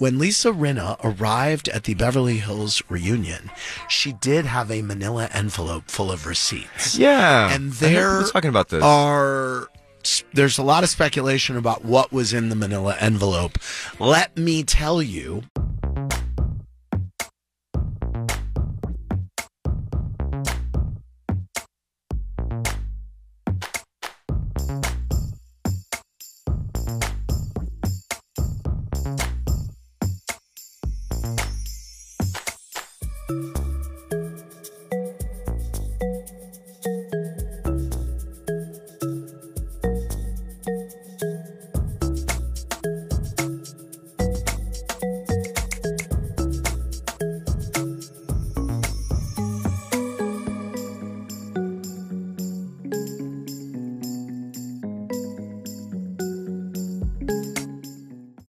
When Lisa Rinna arrived at the Beverly Hills reunion, she did have a manila envelope full of receipts. Yeah. And there talking about this. are there's a lot of speculation about what was in the manila envelope. Let me tell you.